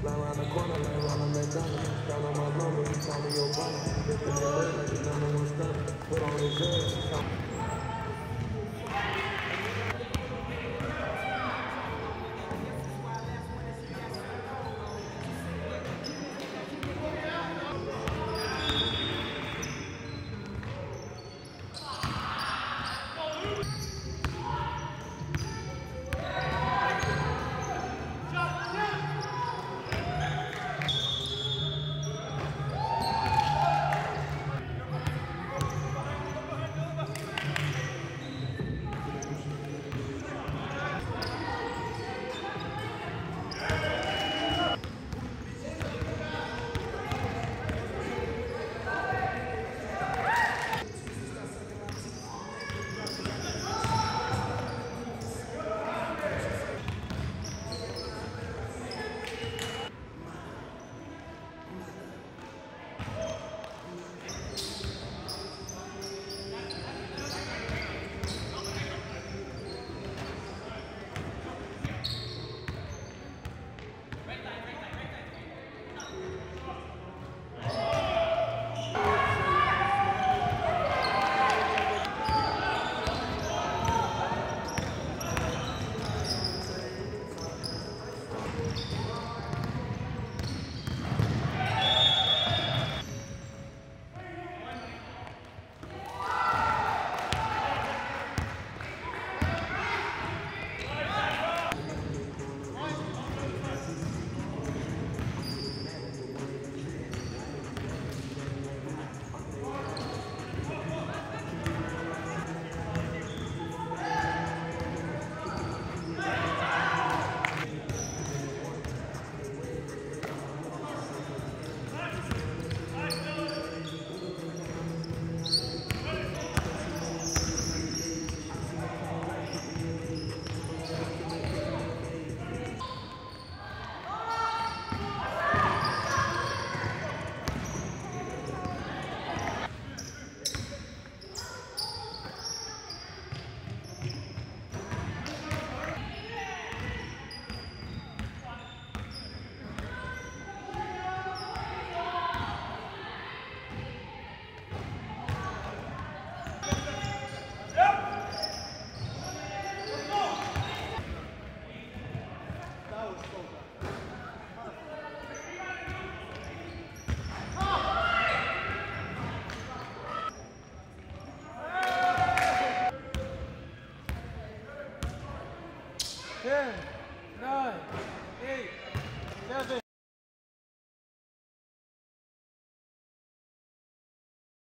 Fly around the corner, line around the McDonald. Down on my number, you call me your brother. Listen to the like the number one stunner. Put on his head.